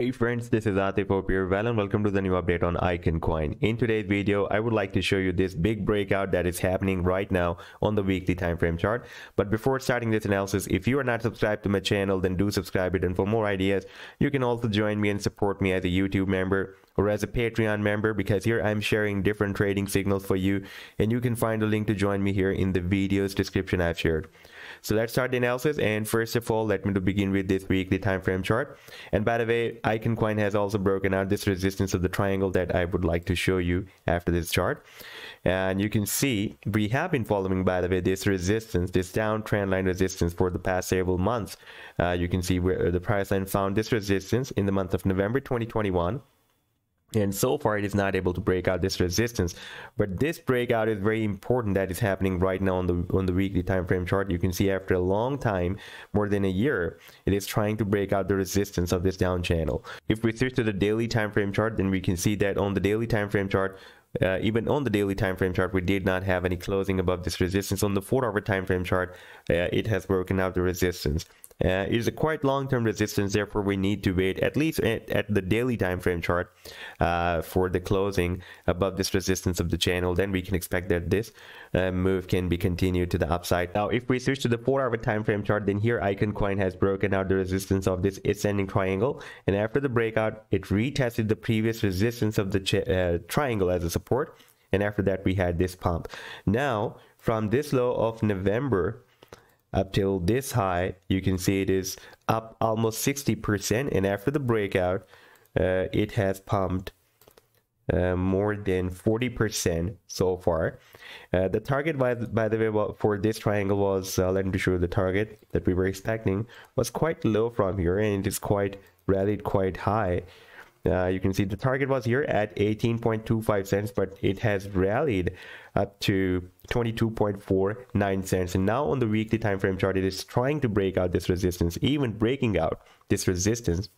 Hey friends, this is Atif here. Well and welcome to the new update on Icon Coin. In today's video, I would like to show you this big breakout that is happening right now on the weekly time frame chart. But before starting this analysis, if you are not subscribed to my channel, then do subscribe it. And for more ideas, you can also join me and support me as a YouTube member or as a Patreon member because here I'm sharing different trading signals for you and you can find a link to join me here in the video's description I've shared. So let's start the analysis. And first of all, let me to begin with this weekly time frame chart. And by the way, Icon Coin has also broken out this resistance of the triangle that I would like to show you after this chart. And you can see we have been following, by the way, this resistance, this downtrend line resistance for the past several months. Uh, you can see where the price line found this resistance in the month of November 2021 and so far it is not able to break out this resistance. But this breakout is very important that is happening right now on the on the weekly time frame chart. You can see after a long time more than a year it is trying to break out the resistance of this down channel. If we switch to the daily time frame chart then we can see that on the daily time frame chart uh, even on the daily time frame chart we did not have any closing above this resistance. On the four hour time frame chart uh, it has broken out the resistance uh, it is a quite long-term resistance therefore we need to wait at least at, at the daily time frame chart uh, for the closing above this resistance of the channel. Then we can expect that this uh, move can be continued to the upside. Now if we switch to the four hour time frame chart then here icon coin has broken out the resistance of this ascending triangle. And after the breakout it retested the previous resistance of the uh, triangle as a support. And after that we had this pump. Now from this low of november up till this high you can see it is up almost 60% and after the breakout uh, it has pumped uh, more than 40% so far. Uh, the target, by, by the way, for this triangle was, uh, let me show you the target that we were expecting, was quite low from here and it is quite rallied quite high. Uh, you can see the target was here at 18.25 cents, but it has rallied up to 22.49 cents. And now on the weekly time frame chart, it is trying to break out this resistance, even breaking out this resistance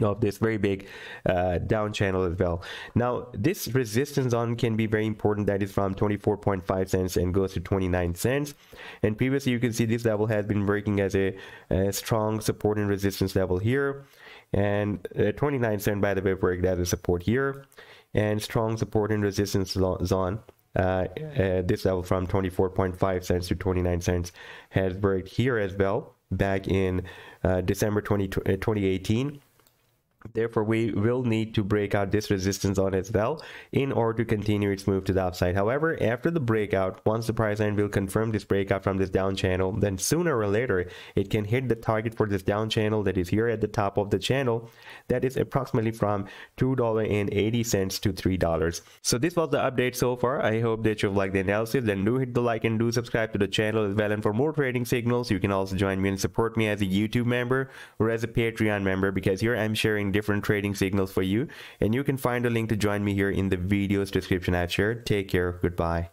of this very big uh, down channel as well. Now, this resistance zone can be very important. That is from 24.5 cents and goes to 29 cents. And previously, you can see this level has been working as a, a strong support and resistance level here and uh, 29 cent by the way worked as a support here. And strong support and resistance zone uh, uh, this level from 24.5 cents to 29 cents has worked here as well back in uh, December 20, 2018 Therefore, we will need to break out this resistance on as well in order to continue its move to the upside. However, after the breakout, once the price line will confirm this breakout from this down channel, then sooner or later, it can hit the target for this down channel that is here at the top of the channel. That is approximately from $2.80 to $3. So this was the update so far. I hope that you've liked the analysis. Then do hit the like and do subscribe to the channel as well. And for more trading signals, you can also join me and support me as a YouTube member or as a Patreon member because here I'm sharing different trading signals for you and you can find a link to join me here in the video's description I've shared. Take care. Goodbye.